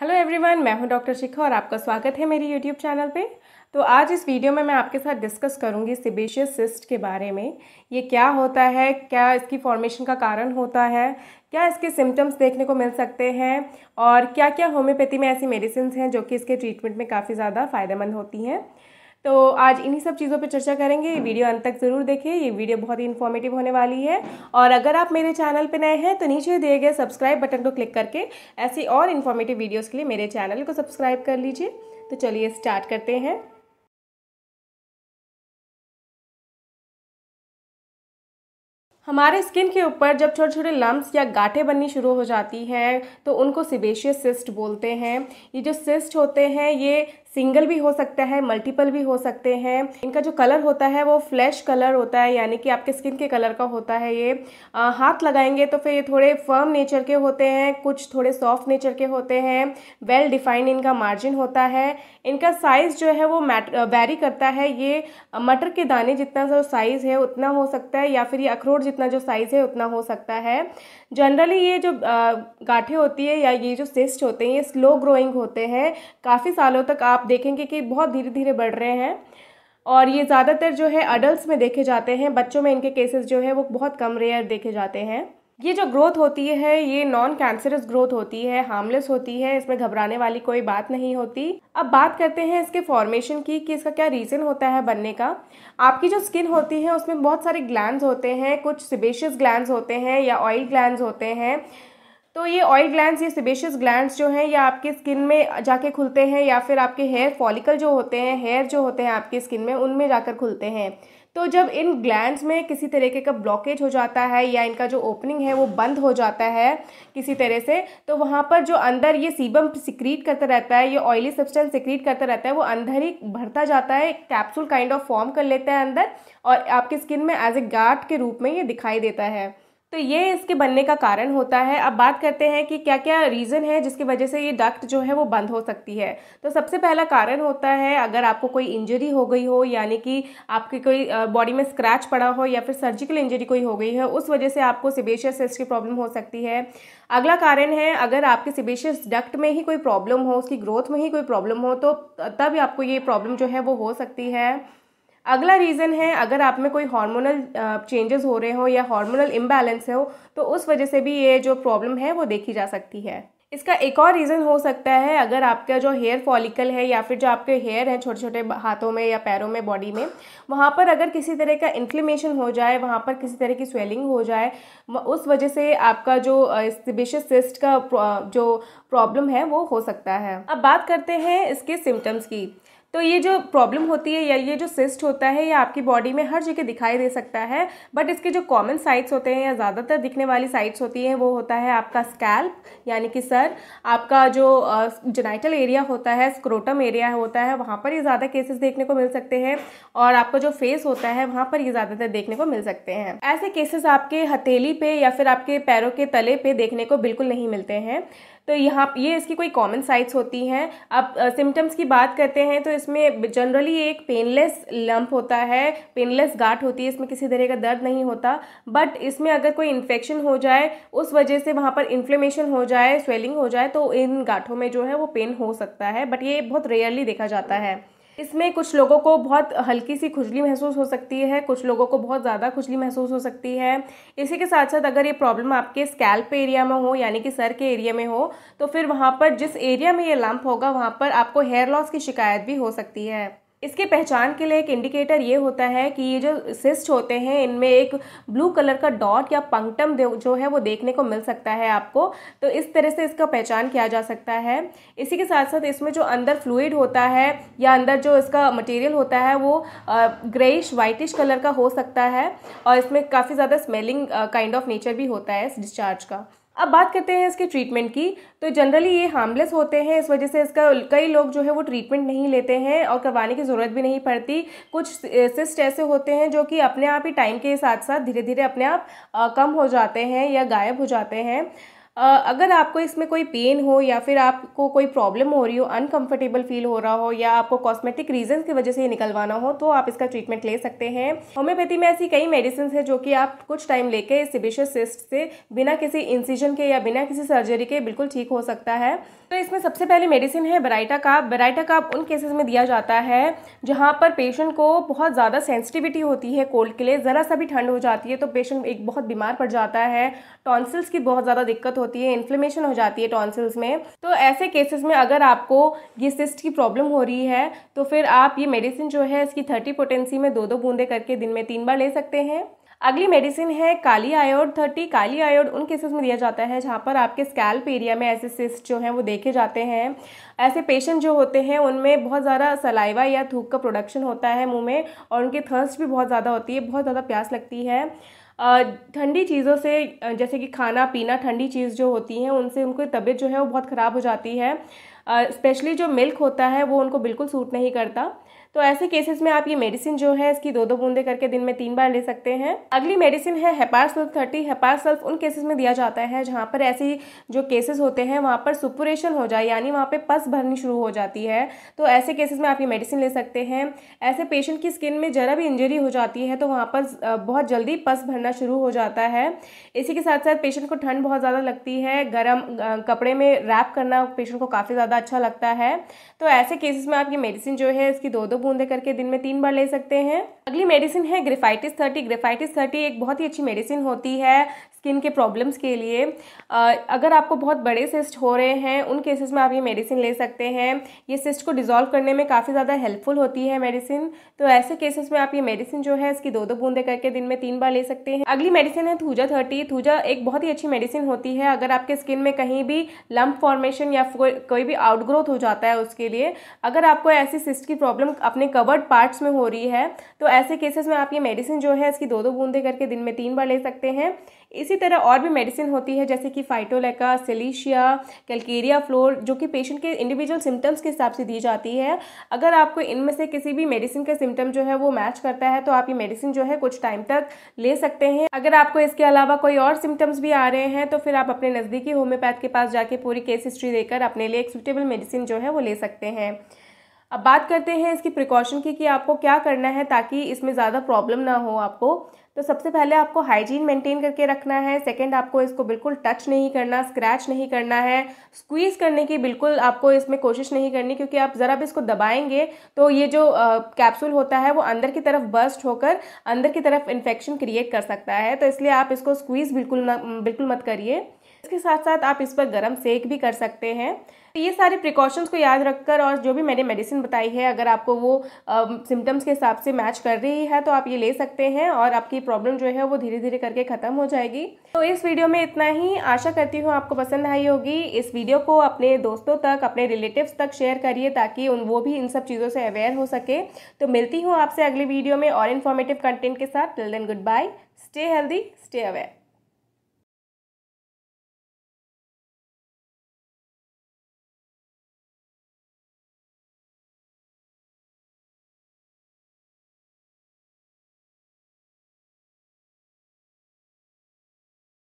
Hello everyone मैं हूँ doctor शिखा और आपका स्वागत है मेरी यूट्यूब चैनल पे। तो आज इस वीडियो में मैं आपके साथ डिस्कस करूँगी सिबेशियस सिस्ट के बारे में। ये क्या होता है? क्या इसकी फॉर्मेशन का कारण होता है? क्या इसके सिम्टम्स देखने को मिल सकते हैं? और क्या क्या होम्योपैथी में ऐसी मेडिसिन हैं जो कि इसके ट्रीटमेंट में काफ़ी ज़्यादा फ़ायदेमंद होती हैं? तो आज इन्हीं सब चीज़ों पे चर्चा करेंगे। वीडियो अंत तक ज़रूर देखें। ये वीडियो बहुत ही इन्फॉर्मेटिव होने वाली है। और अगर आप मेरे चैनल पे नए हैं तो नीचे दिए गए सब्सक्राइब बटन को क्लिक करके ऐसी और इन्फॉर्मेटिव वीडियोस के लिए मेरे चैनल को सब्सक्राइब कर लीजिए। तो चलिए स्टार्ट करते हैं। हमारे स्किन के ऊपर जब छोटे छोटे लम्ब्स या गाठें बननी शुरू हो जाती हैं तो उनको सिबेशियस सिस्ट बोलते हैं। ये जो सिस्ट होते हैं, ये सिंगल भी हो सकता है मल्टीपल भी हो सकते हैं। इनका जो कलर होता है वो फ्लैश कलर होता है यानी कि आपके स्किन के कलर का होता है ये। आ, हाथ लगाएँगे तो फिर ये थोड़े फर्म नेचर के होते हैं कुछ थोड़े सॉफ्ट नेचर के होते हैं। वेल डिफाइंड इनका मार्जिन होता है। इनका साइज़ जो है वो मैट वेरी करता है। ये मटर के दाने जितना जो साइज़ है उतना हो सकता है या फिर ये अखरोट जितना जो साइज़ है उतना हो सकता है। जनरली ये जो गाठे होती है या ये जो सिस्ट होते हैं ये स्लो ग्रोइंग होते हैं। काफ़ी सालों तक आप देखेंगे कि बहुत धीरे धीरे बढ़ रहे हैं और ये ज़्यादातर जो है अडल्ट में देखे जाते हैं। बच्चों में इनके केसेस जो है वो बहुत कम रेयर देखे जाते हैं। ये जो ग्रोथ होती है, ये नॉन कैंसरस ग्रोथ होती है हार्मलेस होती है, इसमें घबराने वाली कोई बात नहीं होती। अब बात करते हैं इसके फॉर्मेशन की, कि इसका क्या रीज़न होता है बनने का। आपकी जो स्किन होती है, उसमें बहुत सारे ग्लैंड होते हैं, कुछ सिबेशियस ग्लैंड होते हैं या ऑयल ग्लैंड होते हैं। तो ये ऑयल ग्लैंड्स ये सिबेशियस ग्लैंड्स जो हैं, ये आपकी स्किन में जाके खुलते हैं, या फिर आपके हेयर फॉलिकल जो होते हैं हेयर जो होते हैं आपकी स्किन में, उनमें जाकर खुलते हैं। तो जब इन ग्लैंड्स में किसी तरीके का ब्लॉकेज हो जाता है, या इनका जो ओपनिंग है वो बंद हो जाता है किसी तरह से तो वहाँ पर जो अंदर ये सीबम सिक्रीट करता रहता है, ये ऑयली सब्सटेंस सिक्रीट करता रहता है, वो अंदर ही भरता जाता है, एक कैप्सूल काइंड ऑफ़ फॉर्म कर लेता है अंदर, और आपकी स्किन में एज ए गार्ड के रूप में ये दिखाई देता है। तो ये इसके बनने का कारण होता है। अब बात करते हैं कि क्या क्या रीज़न है जिसकी वजह से ये डक्ट जो है वो बंद हो सकती है। तो सबसे पहला कारण होता है अगर आपको कोई इंजरी हो गई हो, यानी कि आपकी कोई बॉडी में स्क्रैच पड़ा हो या फिर सर्जिकल इंजरी कोई हो गई है, उस वजह से आपको सिबेशियस सिस्ट की प्रॉब्लम हो सकती है। अगला कारण है अगर आपके सिबेशियस डक्ट में ही कोई प्रॉब्लम हो, उसकी ग्रोथ में ही कोई प्रॉब्लम हो तो तब आपको ये प्रॉब्लम जो है वो हो सकती है। अगला रीज़न है, अगर आप में कोई हार्मोनल चेंजेस हो रहे हो या हार्मोनल इम्बैलेंस हो तो उस वजह से भी ये जो प्रॉब्लम है वो देखी जा सकती है। इसका एक और रीज़न हो सकता है, अगर आपका जो हेयर फॉलिकल है या फिर जो आपके हेयर हैं छोटे छोटे हाथों में या पैरों में बॉडी में, वहाँ पर अगर किसी तरह का इन्फ्लेमेशन हो जाए, वहाँ पर किसी तरह की स्वेलिंग हो जाए उस वजह से आपका जो सिबिशियस सिस्ट का जो प्रॉब्लम है वो हो सकता है। अब बात करते हैं इसके सिम्टम्स की। तो ये जो प्रॉब्लम होती है या ये जो सिस्ट होता है, ये आपकी बॉडी में हर जगह दिखाई दे सकता है बट इसके जो कॉमन साइट्स होते हैं या ज़्यादातर दिखने वाली साइट्स होती हैं, वो होता है आपका स्कैल्प यानी कि सर। आपका जो जेनाइटल एरिया होता है स्क्रोटम एरिया होता है, वहाँ पर ये ज़्यादा केसेस देखने को मिल सकते हैं और आपका जो फेस होता है, वहाँ पर ये ज़्यादातर देखने को मिल सकते हैं। ऐसे केसेस आपके हथेली पे या फिर आपके पैरों के तले पे देखने को बिल्कुल नहीं मिलते हैं। तो यहाँ ये इसकी कोई कॉमन साइट्स होती हैं। अब सिम्टम्स की बात करते हैं तो इसमें जनरली एक पेनलेस लंप होता है। पेनलेस गाठ होती है, इसमें किसी तरह का दर्द नहीं होता। बट इसमें अगर कोई इन्फेक्शन हो जाए, उस वजह से वहाँ पर इन्फ्लेमेशन हो जाए स्वेलिंग हो जाए तो इन गाठों में जो है वो पेन हो सकता है। बट ये बहुत रेयरली देखा जाता है। इसमें कुछ लोगों को बहुत हल्की सी खुजली महसूस हो सकती है, कुछ लोगों को बहुत ज़्यादा खुजली महसूस हो सकती है। इसी के साथ साथ अगर ये प्रॉब्लम आपके स्कैल्प एरिया में हो, यानी कि सर के एरिया में हो तो फिर वहाँ पर जिस एरिया में ये लंप होगा, वहाँ पर आपको हेयर लॉस की शिकायत भी हो सकती है। इसके पहचान के लिए एक इंडिकेटर ये होता है कि ये जो सिस्ट होते हैं, इनमें एक ब्लू कलर का डॉट या पंक्टम जो है वो देखने को मिल सकता है आपको। तो इस तरह से इसका पहचान किया जा सकता है। इसी के साथ साथ इसमें जो अंदर फ्लूड होता है या अंदर जो इसका मटेरियल होता है वो ग्रेइश वाइटिश कलर का हो सकता है। और इसमें काफ़ी ज़्यादा स्मेलिंग काइंड ऑफ़ नेचर भी होता है इस डिस्चार्ज का। अब बात करते हैं इसके ट्रीटमेंट की। तो जनरली ये हार्मलेस होते हैं, इस वजह से इसका कई लोग जो है वो ट्रीटमेंट नहीं लेते हैं और करवाने की ज़रूरत भी नहीं पड़ती। कुछ सिस्ट ऐसे होते हैं जो कि अपने आप ही टाइम के साथ साथ धीरे धीरे अपने आप कम हो जाते हैं या गायब हो जाते हैं। अगर आपको इसमें कोई पेन हो या फिर आपको कोई प्रॉब्लम हो रही हो अनकंफर्टेबल फील हो रहा हो या आपको कॉस्मेटिक रीजन की वजह से ये निकलवाना हो तो आप इसका ट्रीटमेंट ले सकते हैं। होम्योपैथी में ऐसी कई मेडिसिन है जो कि आप कुछ टाइम लेके सिबिशियस सिस्ट से बिना किसी इंसिजन के या बिना किसी सर्जरी के बिल्कुल ठीक हो सकता है। तो इसमें सबसे पहले मेडिसिन है बराइटा काप बराइटा काप उन केसेस में दिया जाता है जहाँ पर पेशेंट को बहुत ज़्यादा सेंसिटिविटी होती है कोल्ड के लिए। ज़रा सा भी ठंड हो जाती है तो पेशेंट एक बहुत बीमार पड़ जाता है। टॉन्सिल्स की बहुत ज़्यादा दिक्कत होती है इन्फ्लेमेशन हो जाती है टॉन्सिल्स में। तो ऐसे केसेस में अगर आपको ये सिस्ट की प्रॉब्लम हो रही है तो फिर आप ये मेडिसिन जो है, इसकी थर्टी पोटेंसी में दो दो बूंदे करके दिन में तीन बार ले सकते हैं। अगली मेडिसिन है काली आयोड थर्टी काली आयोड उन केसेस में दिया जाता है जहाँ पर आपके स्कैल्प एरिया में ऐसे सिस्ट जो हैं, वो देखे जाते हैं। ऐसे पेशेंट जो होते हैं, उनमें बहुत ज़्यादा सलाइवा या थूक का प्रोडक्शन होता है मुँह में और उनकी थर्स्ट भी बहुत ज़्यादा होती है, बहुत ज़्यादा प्यास लगती है। ठंडी चीज़ों से जैसे कि खाना पीना ठंडी चीज़ जो होती हैं, उनसे उनकी तबीयत जो है वो बहुत ख़राब हो जाती है। स्पेशली जो मिल्क होता है, वो उनको बिल्कुल सूट नहीं करता। तो ऐसे केसेस में आप ये मेडिसिन जो है, इसकी दो दो बूंदे करके दिन में तीन बार ले सकते हैं। अगली मेडिसिन है hepar sulph thirty hepar sulph उन केसेस में दिया जाता है, जहाँ पर ऐसी जो केसेस होते हैं, वहाँ पर सुपुरेशन हो जाए, यानी वहाँ पे पस भरनी शुरू हो जाती है। तो ऐसे केसेस में आप ये मेडिसिन ले सकते हैं। ऐसे पेशेंट की स्किन में जरा भी इंजरी हो जाती है तो वहाँ पर बहुत जल्दी पस भरना शुरू हो जाता है। इसी के साथ साथ पेशेंट को ठंड बहुत ज़्यादा लगती है, गर्म कपड़े में रैप करना पेशेंट को काफ़ी ज़्यादा अच्छा लगता है। तो ऐसे केसेस में आप ये मेडिसिन जो है, इसकी दो दो बूंदे करके दिन में तीन बार ले सकते हैं। अगली मेडिसिन है ग्रेफाइटिस थर्टी ग्रेफाइटिस थर्टी एक बहुत ही अच्छी मेडिसिन होती है स्किन के प्रॉब्लम्स के लिए। अगर आपको बहुत बड़े सिस्ट हो रहे हैं, उन केसेस में आप ये मेडिसिन ले सकते हैं। ये सिस्ट को डिज़ोल्व करने में काफ़ी ज़्यादा हेल्पफुल होती है मेडिसिन तो ऐसे केसेस में आप ये मेडिसिन जो है, इसकी दो दो बूंदे करके दिन में तीन बार ले सकते हैं। अगली मेडिसिन है थूजा थर्टी थूजा एक बहुत ही अच्छी मेडिसिन होती है। अगर आपके स्किन में कहीं भी लम्प फॉर्मेशन या कोई भी आउटग्रोथ हो जाता है उसके लिए। अगर आपको ऐसी सिस्ट की प्रॉब्लम अपने कवर्ड पार्ट्स में हो रही है तो ऐसे केसेस में आप ये मेडिसिन जो है, इसकी दो दो बूंदे करके दिन में तीन बार ले सकते हैं। इसी तरह और भी मेडिसिन होती है, जैसे कि फाइटोलेका सेलिशिया कैलकेरिया फ्लोर जो कि पेशेंट के इंडिविजुअल सिम्टम्स के हिसाब से दी जाती है। अगर आपको इनमें से किसी भी मेडिसिन का सिम्टम जो है वो मैच करता है तो आप ये मेडिसिन जो है कुछ टाइम तक ले सकते हैं। अगर आपको इसके अलावा कोई और सिम्टम्स भी आ रहे हैं तो फिर आप अपने नज़दीकी होम्योपैथ के पास जाके पूरी केस हिस्ट्री देकर अपने लिए एक सुटेबल मेडिसिन जो है वो ले सकते हैं। अब बात करते हैं इसकी प्रिकॉशन की कि आपको क्या करना है, ताकि इसमें ज़्यादा प्रॉब्लम ना हो आपको। तो सबसे पहले आपको हाइजीन मेंटेन करके रखना है। सेकंड आपको इसको बिल्कुल टच नहीं करना स्क्रैच नहीं करना है। स्क्वीज़ करने की बिल्कुल आपको इसमें कोशिश नहीं करनी, क्योंकि आप ज़रा भी इसको दबाएँगे तो ये जो कैप्सूल होता है, वो अंदर की तरफ़ बर्स्ट होकर अंदर की तरफ़ इन्फेक्शन क्रिएट कर सकता है। तो इसलिए आप इसको स्क्वीज़ बिल्कुल बिल्कुल मत करिए। इसके साथ साथ आप इस पर गर्म सेक भी कर सकते हैं। तो ये सारे प्रिकॉशंस को याद रखकर और जो भी मैंने मेडिसिन बताई है, अगर आपको वो सिम्टम्स के हिसाब से मैच कर रही है तो आप ये ले सकते हैं और आपकी प्रॉब्लम जो है वो धीरे धीरे करके ख़त्म हो जाएगी। तो इस वीडियो में इतना ही। आशा करती हूँ आपको पसंद आई होगी। इस वीडियो को अपने दोस्तों तक, अपने रिलेटिव्स तक शेयर करिए ताकि उन, वो भी इन सब चीज़ों से अवेयर हो सके। तो मिलती हूँ आपसे अगले वीडियो में और इन्फॉर्मेटिव कंटेंट के साथ। Till then good bye stay healthy stay aware